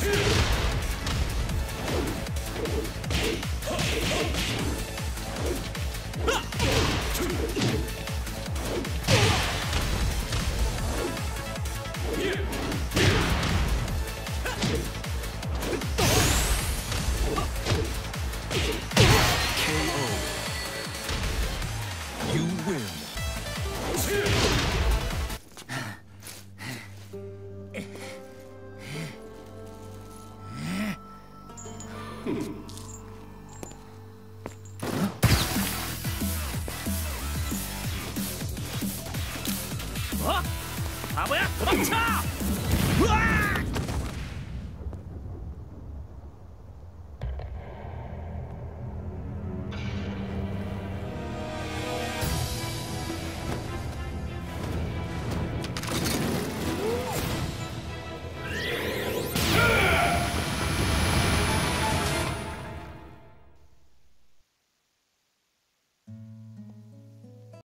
KO. 啊，啊，啊，啊。